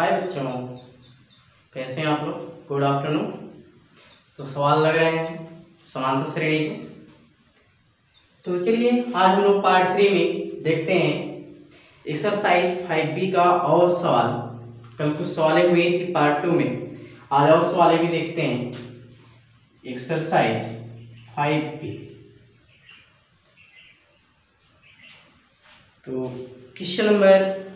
हाय बच्चों, कैसे हैं आप लोग? गुड आफ्टरनून तो सवाल लग रहे हैं, समांतर श्रेणी के। तो चलिए, आज हम लोग पार्ट थ्री में देखते हैं एक्सरसाइज फाइव बी का और सवाल। कल कुछ सवालें हुई थी पार्ट टू में। आज और सवालें भी देखते हैं। एक्सरसाइज फाइव बी तो क्वेश्चन नंबर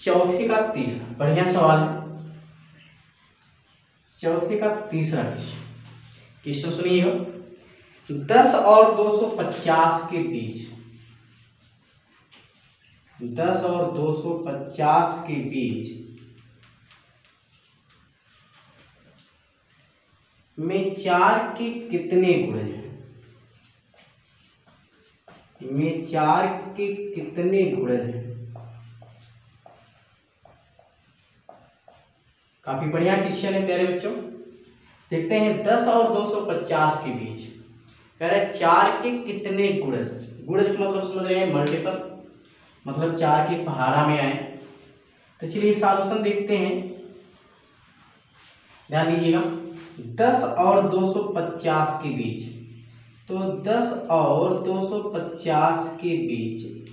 चौथे का तीसरा, बढ़िया सवाल। है चौथे का तीसरा क्वेश्चन क्वेश्चन सुनिएगा दस और दो सौ पचास के बीच। दस और दो सौ पचास के बीच। में चार के कितने गुण हैं? में चार के कितने गुणन हैं? काफ़ी बढ़िया क्वेश्चन है प्यारे बच्चों। देखते हैं दस और दो सौ पचास के बीच। कह रहे चार के कितने गुणज? गुणज मतलब समझ रहे हैं मल्टीपल मतलब चार के पहाड़ा में आए। तो चलिए सॉल्यूशन देखते हैं। ध्यान दीजिएगा। दस और दो सौ पचास के बीच। तो दस और दो सौ पचास के बीच।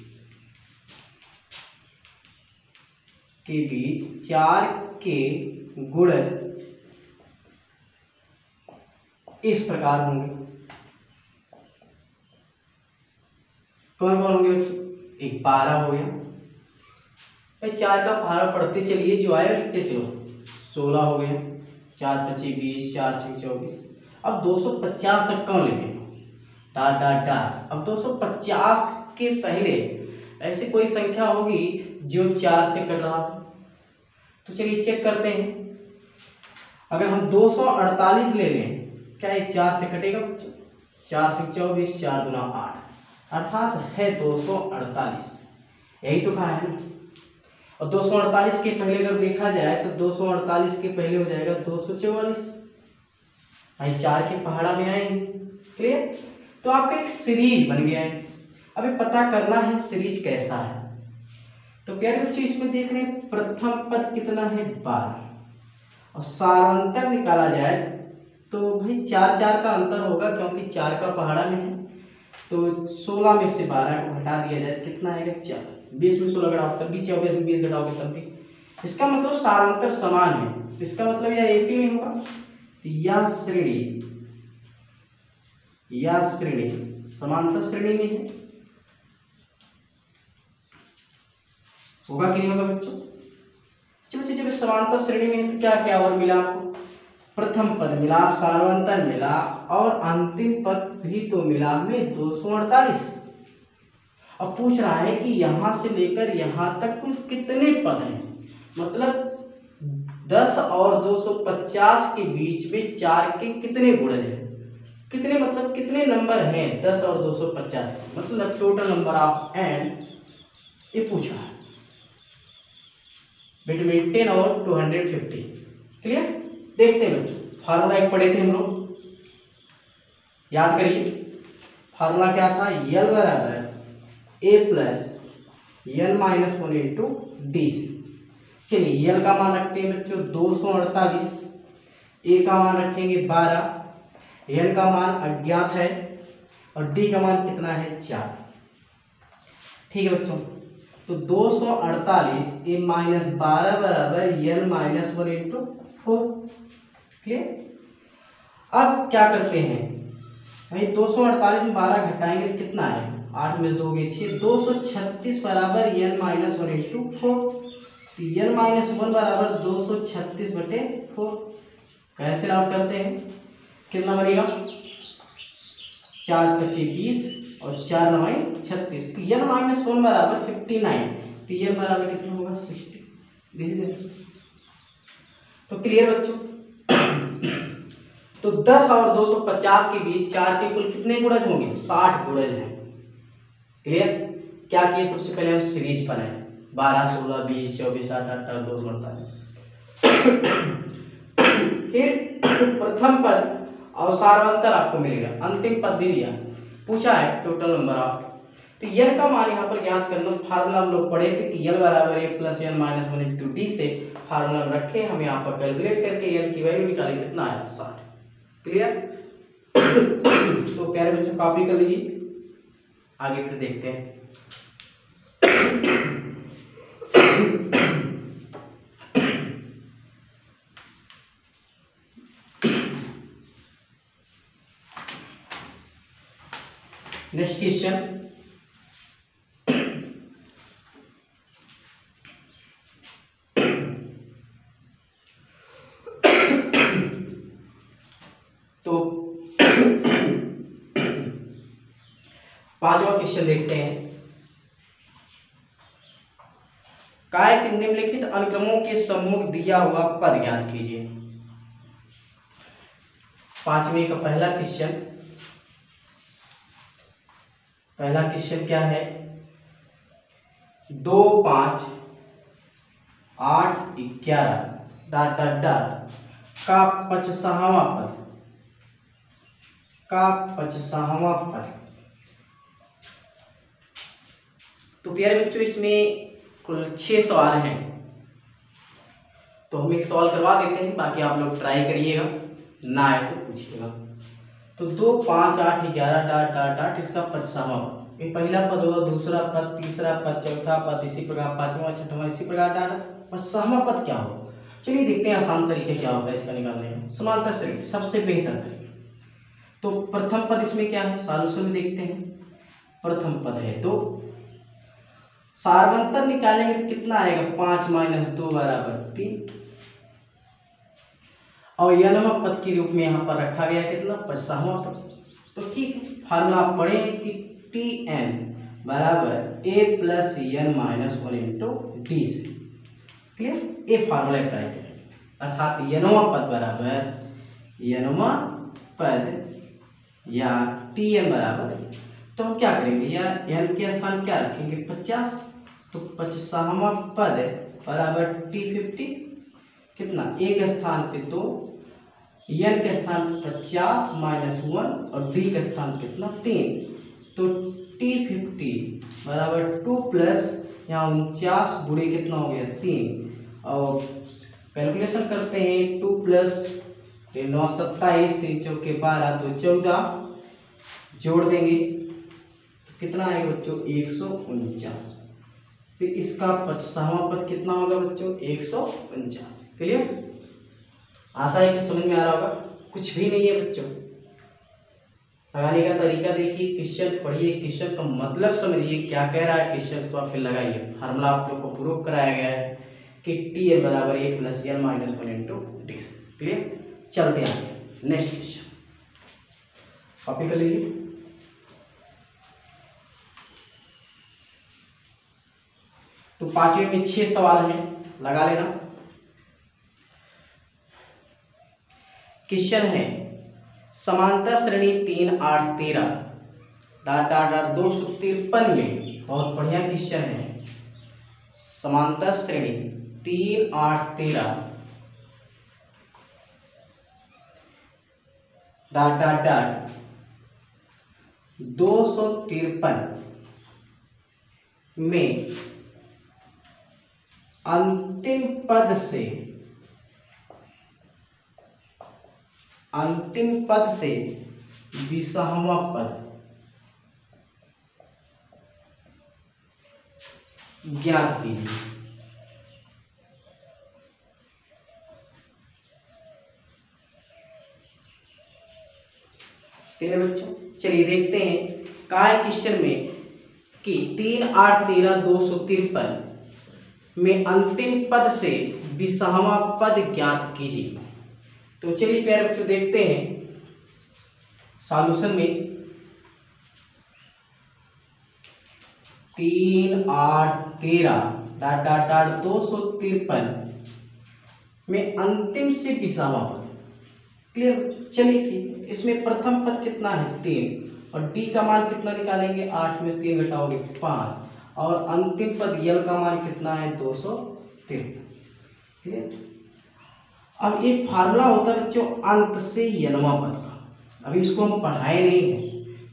के बीच चार के गुणज इस प्रकार होंगे। कौन कौन होंगे? एक बारह हो गया। भाई, चार का पहाड़ा पढ़ते चलिए, जो आया लिखते चलो। सोलह हो गया। चार पच्चीस, बीस, चार छः चौबीस। अब दो सौ पचास तक कौन लिखेगा? Dot dot dot. अब 250 के पहले ऐसी कोई संख्या होगी जो चार से कट रहा हो। तो चलिए चेक करते हैं। अगर हम 248 ले लें, क्या ये चार से कटेगा चार से चौबीस, चार गुना आठ। अर्थात है 248 यही तो कहा है ना। और 248 के पहले अगर देखा जाए तो 248 के पहले हो जाएगा दो सौ चौवालीस। भाई, चार के पहाड़ा में आएँगे। क्लियर तो आपका एक सीरीज़ बन गया है। अभी पता करना है सीरीज़ कैसा है। तो प्यारे बच्चों, इसमें देख रहे हैं प्रथम पद कितना है? बारह। और सारांतर निकाला जाए तो भाई चार चार का अंतर होगा क्योंकि चार का पहाड़ा में है। तो सोलह में से बारह को हटा दिया जाए, कितना आएगा चार। बीस में सोलह घटाओ, तब भी चौबीस में बीस घटाओगे तब भी। इसका मतलब सारांतर समान है। इसका मतलब यह एपी में होगा। यह श्रेणी या श्रेणी समांतर श्रेणी में है। होगा कि नहीं होगा बच्चों? बच्चों जब समांतर श्रेणी में तो क्या क्या और मिला आपको? प्रथम पद मिला, सार्वंतर मिला, और अंतिम पद भी तो मिला हमें दो सौ अड़तालीस। अब पूछ रहा है कि यहाँ से लेकर यहाँ तक कुल कितने पद हैं? मतलब दस और दो सौ पचास के बीच में चार के कितने गुणज हैं? कितने मतलब कितने नंबर हैं दस और दो सौ पचास? मतलब टोटल नंबर ऑफ़ एन ये पूछा है। बिटवीन टेन और टू हंड्रेड फिफ्टी क्लियर देखते हैं बच्चों। फार्मूला एक पढ़े थे हम लोग। याद करिए। फार्मूला क्या था? यल बराबर A plus L minus one into D चलिए यल का मान रखते हैं बच्चों, दो सौ अड़तालीस। ए का मान रखेंगे बारह। एन का मान अज्ञात है और डी का मान कितना है? चार। ठीक है बच्चों। तो दो सौ अड़तालीस, ए माइनस बारह बराबर N minus one into four clear अब क्या करते हैं? भाई दो सौ अड़तालीस में बारह घटाएँगे तो कितना है? आठ में दो गए छः दो सौ छत्तीस बराबर N minus one into four N minus one बराबर दो सौ छत्तीस बटे फोर। कैसे आउट करते हैं? कितना बनेगा? चार पच्चीस बीस और चार नवाई छत्तीस। तो एन माइनस वन बराबर फिफ्टी नाइन तो एन बराबर कितना होगा? सिक्सटी धीरे धीरे तो क्लियर बच्चों? तो 10 और 250 के बीच चार के कुल कितने गुणज होंगे? 60 गुणज हैं। क्लियर क्या किए सबसे पहले हम सीरीज़ बनाए बारह, सोलह, बीस, चौबीस आठ अठारह दो सौ अड़तालीस। फिर प्रथम पद और सार्वंतर आपको मिलेगा। अंतिम पद भी दिया। पूछा है टोटल नंबर ऑफ़ तो यल का मान यहाँ पर ज्ञात लो फार्मूला हम लोग पढ़े थे कि यल बराबर A plus N minus one into D से फार्मूला रखे, हम यहाँ पर कैलकुलेट करके यल की वैल्यू निकाली कितना है साठ। क्लियर तो प्यारे बच्चों कॉपी कर लीजिए। आगे फिर देखते हैं। नेक्स्ट क्वेश्चन तो पांचवा क्वेश्चन देखते हैं। काय के निम्नलिखित अनुक्रमों के सम्मुख दिया हुआ पद ज्ञात कीजिए। पांचवे का पहला क्वेश्चन पहला क्वेश्चन क्या है? दो पाँच आठ ग्यारह, डाट डाट डाट। का पचसहवा पद। का पचसहवा पद। तो प्यारे बच्चों, इसमें कुल छः सवाल हैं। तो हम एक सवाल करवा देते हैं, बाकी आप लोग ट्राई करिएगा, ना आए तो पूछिएगा। तो दो पाँच आठ ग्यारह डाट डाट डाट इसका पचसावा ये पहला पद होगा, दूसरा पद, तीसरा पद, चौथा पद, इसी प्रकार पांचवा, छठवा, इसी प्रकार डाट पचसावा पद क्या होगा? चलिए देखते हैं आसान तरीके क्या होता है इसका निकालने में। समांतर श्रेणी, सबसे बेहतर तो प्रथम पद इसमें क्या है? सॉल्यूशन में देखते हैं। प्रथम पद है दो। सार्वंतर निकालेंगे तो कितना आएगा? पाँच माइनस दो बराबर तीन। और यनमा पद के रूप में यहाँ पर रखा गया कितना? पचासवा पद। तो ठीक है, फार्मूला पढ़े कि टी एन बराबर A plus N minus one into D से। क्लियर? ये फार्मूला अप्लाई करें अर्थात यनवा पद बराबर यनवा पद या टी एन बराबर तो हम क्या करेंगे? या एन के स्थान क्या रखेंगे? पचास। तो पचासवा पद बराबर टी फिफ्टी कितना? एक स्थान पे दो एन के स्थान पे पचास, माइनस वन, और डी के स्थान पे कितना? तीन। तो टी फिफ्टी बराबर टू प्लस यहाँ उनचास बुढ़े कितना हो गया? तीन। और कैलकुलेशन करते हैं, टू प्लस नौ सत्ताईस, तीन चौके बारह, दो चौदह। जोड़ देंगे तो कितना आएगा बच्चों? एक सौ उनचास। फिर इसका पद कितना होगा बच्चों? एक सौ उनचास। क्लियर आशा है कि समझ में आ रहा होगा। कुछ भी नहीं है बच्चों। लगाने का तरीका देखिए, क्वेश्चन पढ़िए। क्वेश्चन का मतलब समझिए, क्या कह रहा है। क्वेश्चन उसको आप फिर लगाइए। फार्मूला आप लोग को प्रूव कराया गया है कि टी एल बराबर A plus L minus one into D clear चलते आगे। नेक्स्ट क्वेश्चन कॉपी कर लीजिए। तो पांचवे में छह सवाल हैं। लगा लेना। क्वेश्चन है। समांतर श्रेणी तीन आठ तेरह। डाट डाट डाट दो सौ तिरपन में बहुत बढ़िया क्वेश्चन है। समांतर श्रेणी तीन आठ तेरह। डाट डाट डाट दो सौ तिरपन में अंतिम पद से अंतिम पद से विषहवा पद। ज्ञात कीजिए। बच्चों, चलिए देखते हैं काय क्वेश्चन में कि तीन आठ तेरह दो सौ तिरपन में अंतिम पद से विषहवा पद ज्ञात कीजिए। तो चलिए प्यारे बच्चों, देखते हैं। सॉल्यूशन में तीन, आठ, तेरह, डाट डाट डाट, दो सौ तिरपन में अंतिम से विषावा पद क्लियर चलिए ठीक इसमें प्रथम पद कितना है? तीन। और डी का मान कितना निकालेंगे? आठ में तीन घटाओगे पाँच। और अंतिम पद यल का मान कितना है? दो सौ तिरपन। क्लियर अब एक फार्मूला होता है बच्चों अंत से यनवा पद का। अभी इसको हम पढ़ाए नहीं हैं,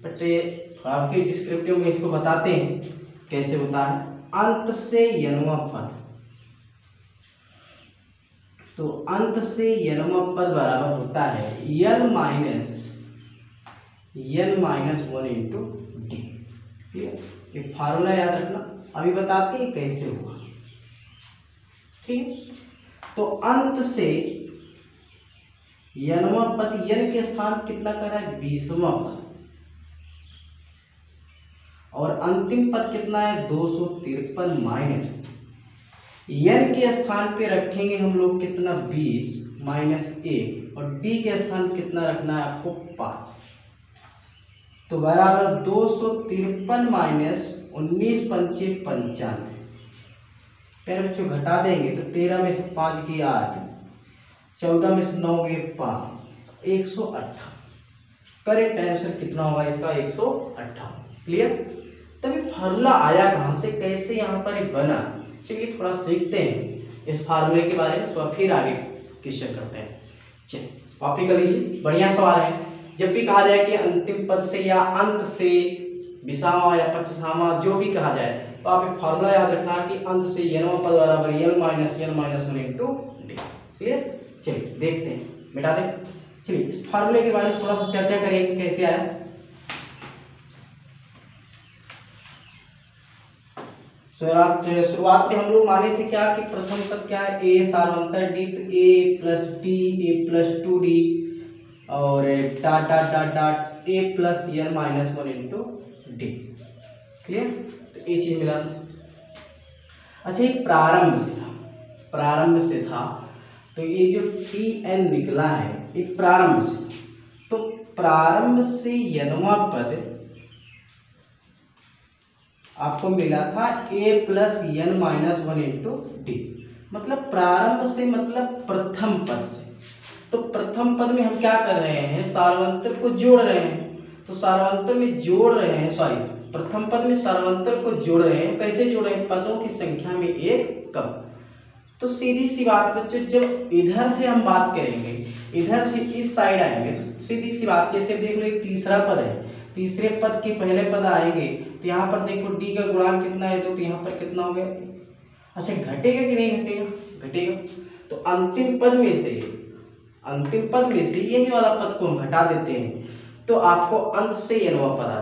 बट आपके डिस्क्रिप्टिव में इसको बताते हैं, कैसे होता है। अंत से यनवा पद। तो अंत से यनवा पद बराबर होता है L minus N minus one into D clear ये फार्मूला याद रखना। अभी बताते हैं कैसे हुआ। ठीक तो अंत से यनवा पद यन के स्थान कितना कर रहा है? बीसवा पद। और अंतिम पद कितना है? दो सौ तिरपन माइनस यन के स्थान पे रखेंगे हम लोग कितना? बीस माइनस एक। और डी के स्थान कितना रखना है आपको? पाँच। तो बराबर दो सौ तिरपन माइनस उन्नीस पंचे पंचानवे। फिर बच्चों घटा देंगे तो तेरह में से पाँच की आठ, चौदह में से नौ गए पाँच, एक सौ अट्ठावन। करेक्ट आंसर कितना होगा इसका? एक सौ अट्ठावन। क्लियर तभी फार्मूला आया कहाँ से? कैसे यहाँ पर बना? चलिए थोड़ा सीखते हैं। इस फार्मूले के बारे में तो फिर आगे क्वेश्चन करते हैं। चलिए कॉपी कर लीजिए। बढ़िया सवाल है। जब भी कहा जाए कि अंतिम पद से या अंत से विषामा या पक्षसामा जो भी कहा जाए तो आप एक फॉर्मूला याद रखना कि अंत से यनवा पद बराबर L minus L minus one into D clear चलिए, देखते हैं। मिटा दें चलिए, इस फार्मूले के बारे में थोड़ा सा चर्चा करेंगे कैसे आया शुरुआत में हम लोग माने थे क्या कि प्रथम पद क्या है? ए सार्वंतर डी तो A plus D A plus two D और dot dot dot dot A plus N minus one into D clear ये चीज़ मिला। अच्छा ये प्रारंभ से था। प्रारंभ से था। तो ये जो टी एन निकला है ये प्रारंभ से। तो प्रारंभ से यनवा पद आपको मिला था A plus N minus one into D मतलब प्रारंभ से मतलब प्रथम पद से। तो प्रथम पद में हम क्या कर रहे हैं? सार्वंतर को जोड़ रहे हैं। तो सार्वंतर में जोड़ रहे हैं सॉरी प्रथम पद में सार्वंतर को जोड़ रहे हैं। कैसे जोड़ रहे हैं? पदों की संख्या में एक कम। तो सीधी सी बात बच्चों, जब इधर से हम बात करेंगे, इधर से इस साइड आएँगे, सीधी सी बात, जैसे देख लो, एक तीसरा पद है। तीसरे पद के पहले पद आएँगे तो यहाँ पर देखो डी का गुणांक कितना है तो यहाँ पर कितना हो गया? अच्छा घटेगा कि नहीं घटेगा? घटेगा। तो अंतिम पद में से, अंतिम पद में से यही वाला पद को हम घटा देते हैं। तो आपको अंत से ये नवा पद आ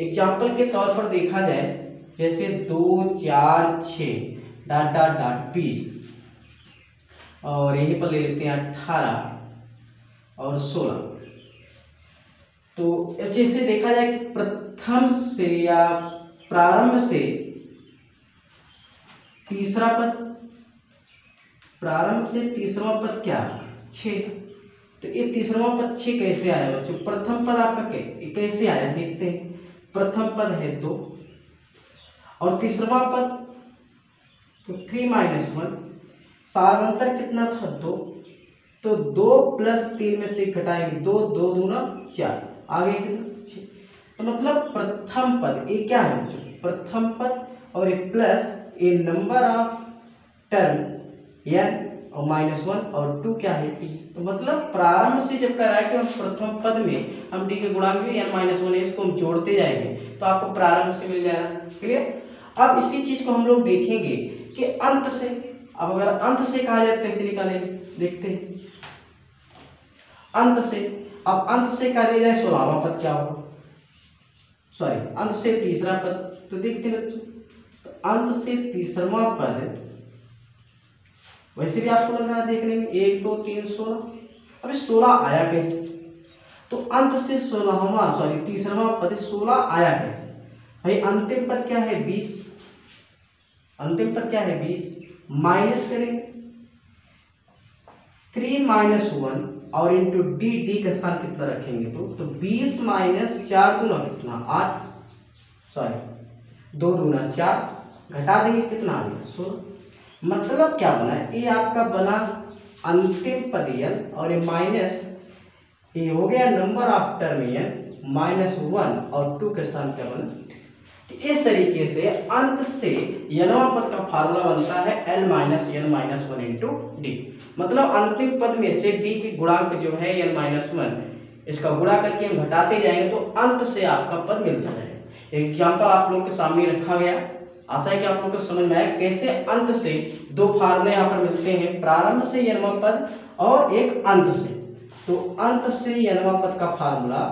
एग्ज़ाम्पल के तौर पर देखा जाए, जैसे दो, चार छ डाट डाट डाट बीस। और यहीं पर ले लेते हैं अठारह और सोलह। तो जैसे देखा जाए कि प्रथम से या प्रारंभ से तीसरा पद, प्रारंभ से तीसरा पद क्या? छ तो ये तीसरा पद छ कैसे आया बच्चों? प्रथम पद आपका कैसे आया? देखते हैं। प्रथम पद है दो। और तीसरा पद तो थ्री माइनस वन सारांतर कितना था? दो। तो दो प्लस तीन में से घटाएँगे। दो दो दूना चार। आगे कितना? तो मतलब प्रथम पद, ये क्या है बच्चों? प्रथम पद और ये plus A number of term यानी और माइनस वन और टू क्या है? टी तो मतलब प्रारंभ से जब कह रहा है कि हम प्रथम पद में हम डी के गुणांक एन माइनस वन है, इसको हम जोड़ते जाएँगे तो आपको प्रारंभ से मिल जाएगा क्लियर अब इसी चीज़ को हम लोग देखेंगे कि अंत से, अब अगर अंत से कहा जाए तो कैसे निकालेंगे देखते हैं। अंत से, अब अंत से कहा जाए सोलहवा पद क्या होगा? सॉरी अंत से तीसरा पद तो देखते बच्चों। तो अंत से तीसरा पद वैसे भी आपको लग रहा देखने में एक, दो, तीन, सोलह? अभी सोलह आया कैसे? तो अंत से सोलहवा सॉरी तीसरा पद सोलह आया कैसे? भाई अंतिम पद क्या है? बीस। अंतिम पद क्या है? बीस। माइनस करेंगे थ्री माइनस वन और इंटू डी डी का स्थान कितना रखेंगे तो? तो बीस माइनस चार दूना कितना? आठ। सॉरी दो दूना चार। घटा देंगे कितना? आ गया सोलह। मतलब क्या बना ये आपका बना अंतिम पदीयन और ये माइनस ये हो गया नंबर ऑफ़ टर्मियन माइनस वन और टू के स्थान क्या बना? इस तरीके से अंत से यनवा पद का फार्मूला बनता है L minus N minus one into D मतलब अंतिम पद में से डी की गुणांक जो है एन माइनस वन इसका गुणा करके हम घटाते जाएँगे तो अंत से आपका पद मिलता है। एग्ज़ाम्पल आप लोगों के सामने रखा गया। आशा है कि आप लोग को समझ में आया कैसे अंत से दो फार्मूले यहाँ पर मिलते हैं। प्रारंभ से यनवा पद और एक अंत से। तो अंत से यनवा पद का फार्मूला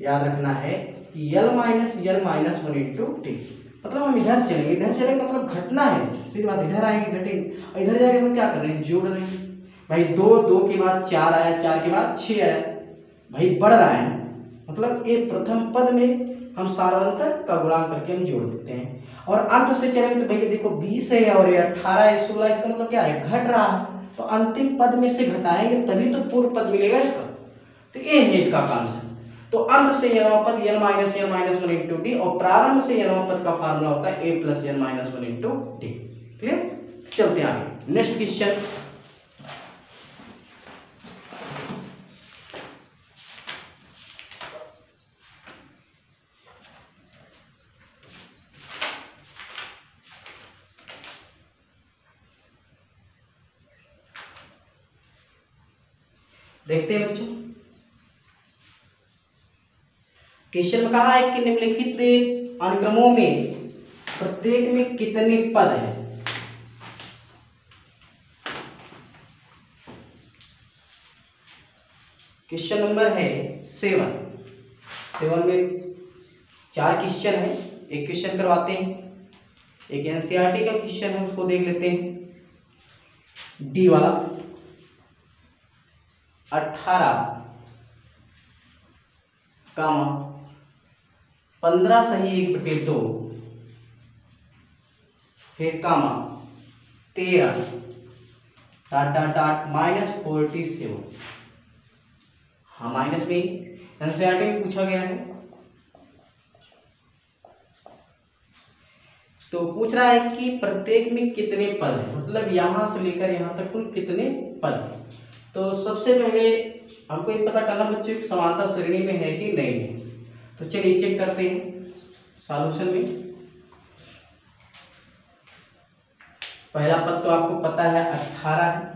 याद रखना है कि L minus L minus one into T मतलब हम इधर चलेंगे इधर चलेंगे मतलब घटना है। सीधी बात, इधर आएँगे घटेंगे और इधर जाके हम क्या कर रहे हैं? जोड़ रहे हैं। भाई दो दो के बाद चार आया, चार के बाद छः आया। भाई बढ़ रहा है। मतलब ये प्रथम पद में हम सार्वंतक का गुणांक करके हम जोड़ देते हैं। और अंत से चलेंगे तो भैया देखो, बीस है और ये अठारह है, सोलह इसका मतलब क्या है? घट रहा है। तो अंतिम पद में से घटाएँगे, तभी तो पूर्व पद मिलेगा इसका। तो ये है इसका कॉन्सेप्ट तो अंत से यह पद N minus N minus one into D और प्रारंभ से यह पद का फार्मूला होता है A plus N minus one into D clear चलते आगे। नेक्स्ट क्वेश्चन देखते हैं बच्चों। क्वेश्चन में कहा है कि निम्नलिखित अनुक्रमों में प्रत्येक में कितने पद हैं? क्वेश्चन नंबर है सेवन। सेवन में चार क्वेश्चन है, एक क्वेश्चन करवाते हैं। एक एनसीईआरटी का क्वेश्चन है, उसको देख लेते हैं। डी वाला। अठारह कामा पंद्रह सही एक बटे दो, फिर कामा तेरह dot dot dot minus forty seven हाँ माइनस में एनसीआरटी में पूछा गया है। तो पूछ रहा है कि प्रत्येक में कितने पद हैं? मतलब यहाँ से लेकर यहाँ तक कुल कितने पद हैं? तो सबसे पहले हमको ये पता करना बच्चों की समानता श्रेणी में है कि नहीं है। तो चलिए चेक करते हैं सॉल्यूशन में। पहला पद तो आपको पता है अट्ठारह है।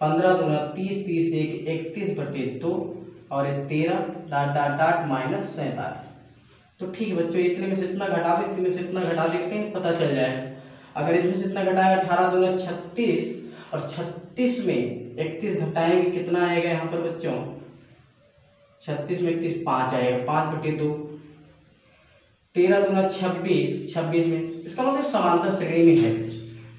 पंद्रह दूना तीस तीस एक, इकतीस बटे दो, और ये तेरह डाट डाट डाट माइनस सैंतालीस। तो ठीक बच्चों, इतने में से इतना घटा दो, इतने में से इतना घटा देखते हैं, पता चल जाएगा। अगर इसमें से इतना घटाया अठारह दूना छत्तीस, और छत्तीस में इकतीस घटाएँगे कितना आएगा यहाँ पर बच्चों? छत्तीस में इकतीस, पाँच आएगा, पाँच बटे दो। तेरह दूना छब्बीस छब्बीस में, इसका मतलब समांतर श्रेणी में है।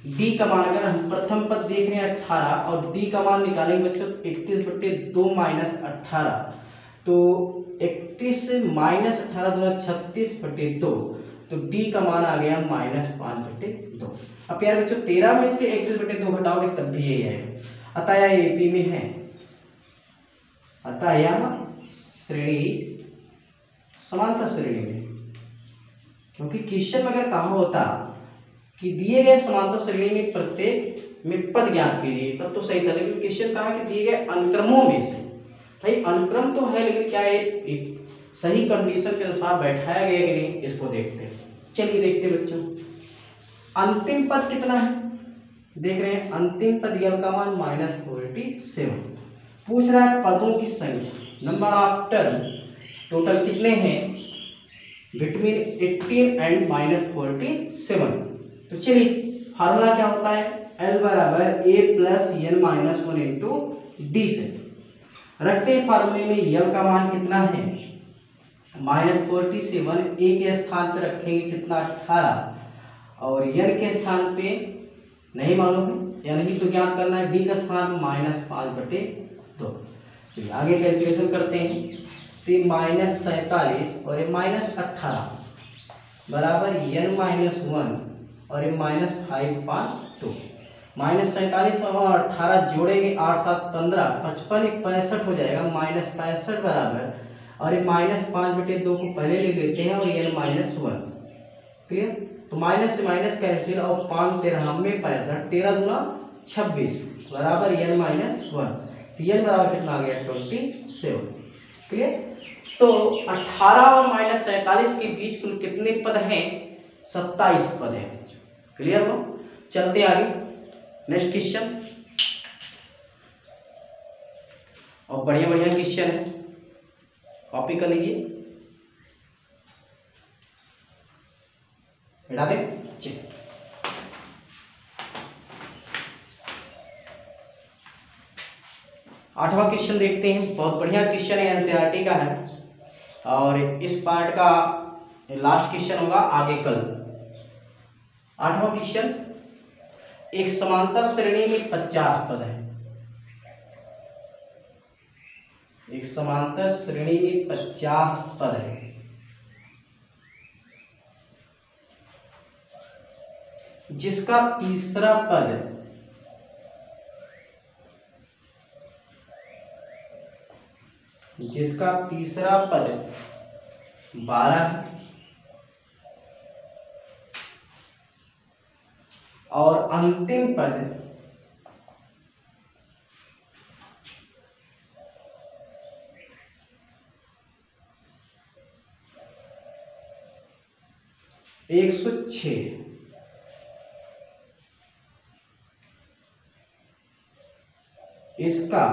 डी का मान अगर हम प्रथम पद देख रहे हैं अट्ठारह, और डी का मान निकालेंगे बच्चों, इकतीस बट्टे दो माइनस अट्ठारह। तो इकतीस माइनस अठारह दो छत्तीस बटे दो तो डी का मान आ गया माइनस पाँच बटे दो। अब यार बच्चों, तेरह में से इकतीस बटे दो घटाओगे तब भी यही आएगा। अतः यह एपी में है। अतः यह श्रेणी, समांतर श्रेणी में। क्योंकि क्वेश्चन में अगर कहा होता कि दिए गए समांतर श्रेणी में प्रत्येक में पद ज्ञात कीजिए, तब तो सही था। लेकिन क्वेश्चन कहा कि दिए गए अनुक्रमों में से। भाई, अनुक्रम तो है, लेकिन क्या एक सही कंडीशन के अनुसार बैठाया गया कि नहीं, इसको देखते हैं। चलिए देखते बच्चों। अंतिम पद कितना है? देख रहे हैं, अंतिम पद यल का मान माइनस फोर्टी सेवन पूछ रहा है पदों की संख्या। नंबर ऑफ़ टर्म टोटल कितने हैं? Between eighteen and minus forty seven तो चलिए फार्मूला क्या होता है? एल बराबर A plus N minus one into D से रखते हैं फार्मूले में यल का मान कितना है? माइनस फोर्टी सेवन ए के स्थान पर रखेंगे कितना? अठारह। और एन के स्थान पे नहीं मालूम है। यानी तो ज्ञात करना है डी का स्थान माइनस पाँच बटे दो। चलिए आगे कैलकुलेशन करते हैं। तो माइनस सैंतालीस और ये माइनस अट्ठारह, बराबर एन माइनस वन और ये माइनस फाइव पाँच टू माइनस सैंतालीस और अट्ठारह जोड़ेंगे आठ सात पंद्रह, पचपन एक पैंसठ हो जाएगा। माइनस पैंसठ बराबर और ये माइनस पाँच बटे दो को पहले लिख लेते हैं और वन क्लियर तो माइनस से माइनस कैंसिल और पाँच तेरह में पैंसठ, तेरह गुना छब्बीस, बराबर एन माइनस वन। तो एन बराबर कितना आ गया? Twenty seven. क्लियर तो अट्ठारह और माइनस सैंतालीस के बीच कुल कितने पद हैं? सत्ताईस पद हैं। क्लियर हो? चलते आगे। नेक्स्ट क्वेश्चन और बढ़िया बढ़िया क्वेश्चन है। कॉपी कर लीजिए। हटा दें आठवां क्वेश्चन देखते हैं। बहुत बढ़िया क्वेश्चन है एनसीईआरटी का है। और इस पार्ट का लास्ट क्वेश्चन होगा आगे कल। आठवां क्वेश्चन एक समांतर श्रेणी में पचास पद है। एक समांतर श्रेणी में पचास पद है। जिसका तीसरा पद जिसका तीसरा पद बारह और अंतिम पद एक सौ छ इसका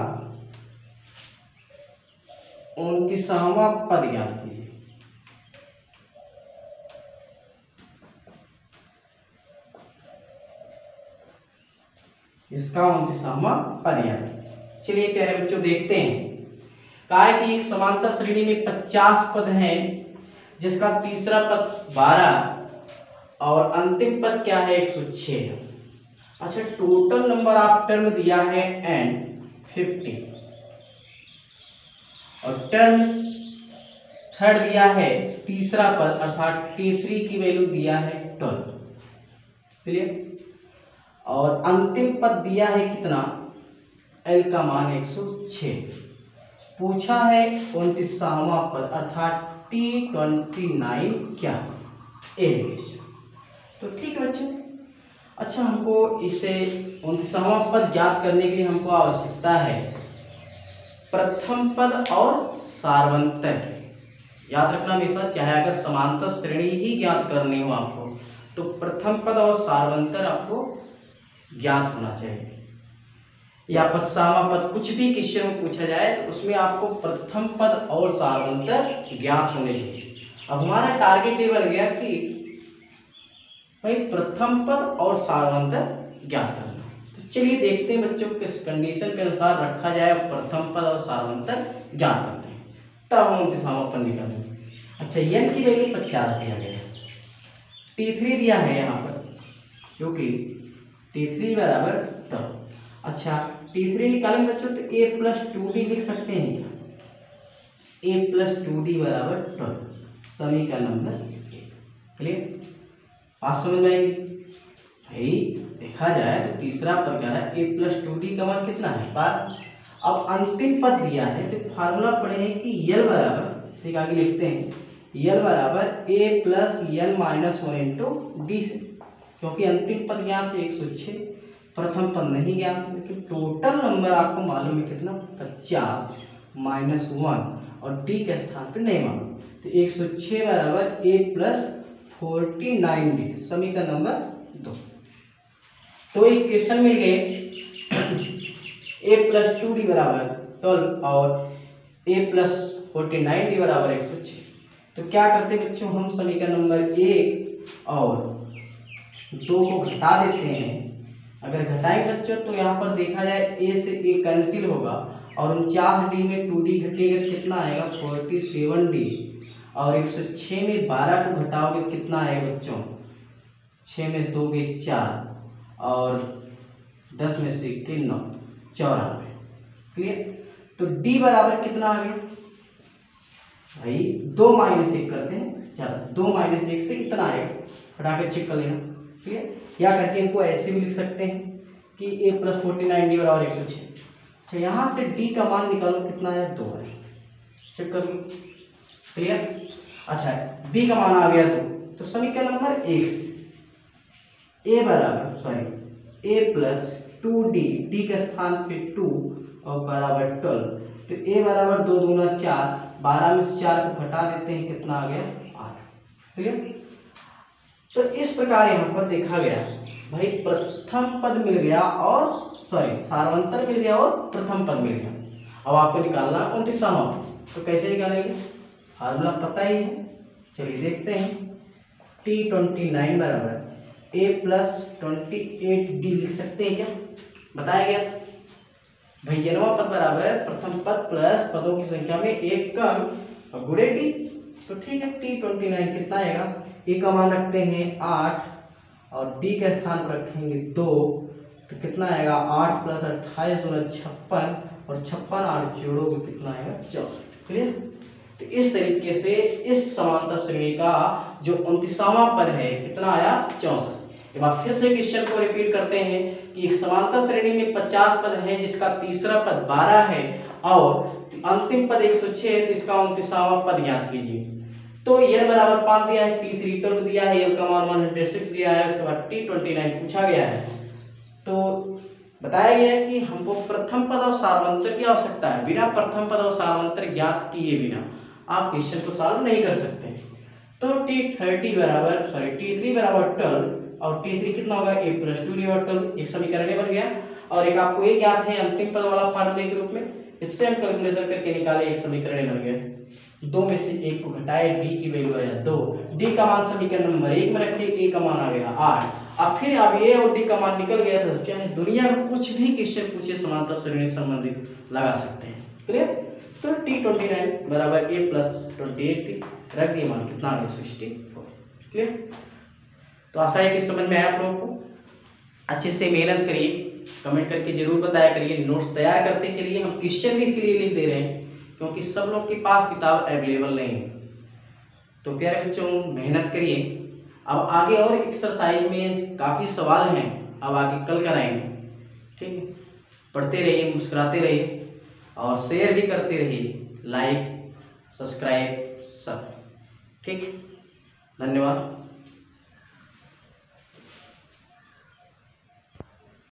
उनतीसवा पद ज्ञात कीजिए। इसका उनतीसवा ज्ञात चलिए प्यारे बच्चों, देखते हैं। कहा है कि एक समांतर श्रेणी में पचास पद हैं, जिसका तीसरा पद बारह और अंतिम पद क्या है? एक सौ छ अच्छा टोटल नंबर ऑफ़ टर्म दिया है एन फिफ्टी और टर्म्स थर्ड दिया है, तीसरा पद, अर्थात टी थ्री की वैल्यू दिया है ट्वेल्व क्लियर और अंतिम पद दिया है कितना? एल का मान एक सौ पूछा है उनतीसवा पद, अर्थात टी ट्वेंटी नाइन क्या ए तो ठीक है बच्चों? अच्छा हमको इसे उनतीसवा पद ज्ञात करने के लिए हमको आवश्यकता है। प्रथम पद और सार्वंतर याद रखना हमेशा चाहे अगर समांतर श्रेणी ही ज्ञात करनी हो आपको तो प्रथम पद और सार्वंतर आपको ज्ञात होना चाहिए। या पदसामा पद कुछ भी क्वेश्चन में पूछा जाए तो उसमें आपको प्रथम पद और सार्वंतर ज्ञात होने चाहिए। अब हमारा टारगेट ये बन गया कि भाई प्रथम पद और सार्वंतर ज्ञात करना तो चलिए देखते हैं बच्चों किस कंडीशन के अनुसार रखा जाए प्रथम पद और सार्वंतर ज्ञात करते हैं। तब हम उनके सामने निकालेंगे अच्छा एन की वैल्यू पचास दिया गया टी थ्री दिया है यहाँ पर क्योंकि टी थ्री बराबर टर्म अच्छा टी थ्री निकालेंगे बच्चों तो ए प्लस टू डी लिख सकते हैं क्या? ए प्लस टू डी बराबर ट्वेल्व समी का नंबर क्लियर बात समझ में आएगी भाई, देखा जाए तो तीसरा प्रकार है ए प्लस टू डी का मान कितना है? बार। अब अंतिम पद दिया है तो फार्मूला पढ़े हैं कि यल बराबर, इसे आगे लिखते हैं। यल बराबर A plus L minus one into D से। क्योंकि अंतिम पद ज्ञात है एक सौ छः प्रथम पद नहीं ज्ञात लेकिन टोटल नंबर आपको मालूम है कितना? पचास माइनस वन और डी के स्थान पर नहीं मालूम। तो एक सौ छः बराबर A plus forty nine D समीकरण नंबर दो। तो इक्वेशन मिल गए ए प्लस टू डी बराबर ट्वेल्व और A plus forty nine D बराबर एक सौ छः तो क्या करते बच्चों, हम समीकरण नंबर एक और दो को घटा देते हैं। अगर घटाएँ बच्चों तो यहाँ पर देखा जाए ए से ए कैंसिल होगा और उनचास डी में टू डी घटेगा तो कितना आएगा? Forty seven D. और एक सौ छः में बारह को घटाओगे तो कितना आएगा बच्चों? छः में दो दोगे चार और दस में से इक्कीस, नौ, चौरानवे। क्लियर तो डी बराबर कितना आ गया? भाई, दो माइनस एक करते हैं। चलो, दो माइनस एक से इतना आएगा। हटा चेक कर लेना। है या करके इनको ऐसे भी लिख सकते हैं कि A plus forty nine D बराबर एक सौ छः अच्छा यहाँ से डी का मान निकालो, कितना है? दो है। चेक कर लो। क्लियर अच्छा बी का मान आ गया दो तो समीकरण नंबर एक से। ए बराबर sorry A plus two D D के स्थान पे टू और बराबर ट्वेल्व तो ए बराबर दो दूना चार, बारह में से चार को घटा देते हैं, कितना आ गया? आठ। ठीक है? तो इस प्रकार यहाँ पर देखा गया, भाई प्रथम पद मिल गया और सॉरी सार्वंतर मिल गया और प्रथम पद मिल गया। अब आपको निकालना उनतीसावा तो कैसे निकालेंगे? फार्मूला पता ही है। चलिए देखते हैं। टी ट्वेंटी नाइन बराबर। A plus twenty eight D लिख सकते हैं क्या? बताया गया। भैयनवा पद बराबर, प्रथम पद प्लस पदों की संख्या में एक कम गुड़े टी। तो ठीक है टी ट्वेंटी नाइन कितना आएगा? ए का मान रखते हैं आठ और डी के स्थान पर रखेंगे दो। तो कितना आएगा? आठ प्लस अट्ठाईस दो छप्पन और छप्पन आठ जोड़ोगे कितना आएगा? चौसठ। क्लियर? तो इस तरीके से इस समांतर श्रेणी का जो उनतीसावा पद है, कितना आया? चौसठ। एक फिर से क्वेश्चन को रिपीट करते हैं कि समांतर श्रेणी में पचास पद है, जिसका तीसरा पद बारह है, और अंतिम पद एक सौ छह तो इसका उनतीसावा पद ज्ञात कीजिए। तो ये बराबर पाँच दिया है टी थ्री ट्वेल्व दिया है एल वन हंड्रेड सिक्स दिया है, उसके बाद टी ट्वेंटी नाइन पूछा गया है। तो बताया गया है कि हमको प्रथम पद और सार्वंतर की आवश्यकता है। बिना प्रथम पद और सार्वंतर ज्ञात किए बिना। आप क्वेश्चन को सॉल्व नहीं कर सकते। तो टी थर्टी बराबर सॉरी टी थ्री बराबर ट्वेल्व और टी थ्री कितना होगा? A plus two divide twelve एक समीकरण बन गया। और एक आपको ये ज्ञात है अंतिम पद वाला फार्मूले के रूप में? इससे हम कैलकुलेशन करके निकाले, एक समीकरण बन गया। दो में से एक को घटाए डी की वैल्यू आ जाए दो। डी का मान समीकरण नंबर एक में रखे ए का मान आ गया आठ। अब फिर अब ये और डी का मान निकल गया तो चाहे दुनिया में कुछ भी क्वेश्चन पूछे समांतर श्रेणी संबंधित लगा सकते हैं। क्लियर तो टी ट्वेंटी नाइन बराबर ए प्लस ट्वेंटी एट रख दिए मान, कितना आ गया? सिक्सटी क्लियर तो आशा है कि समझ में आया आप लोगों को। अच्छे से मेहनत करिए कमेंट करके ज़रूर बताया करिए नोट्स तैयार करते चलिए। हम क्वेश्चन भी इसीलिए लिख दे रहे हैं, क्योंकि सब लोग के पास किताब अवेलेबल नहीं है। तो प्यारे बच्चों, मेहनत करिए। अब आगे और एक्सरसाइज में काफ़ी सवाल हैं, अब आगे कल कराएँगे। ठीक है? पढ़ते रहिए, मुस्कुराते रहिए। और शेयर भी करते रहिए। लाइक सब्सक्राइब सब ठीक? धन्यवाद।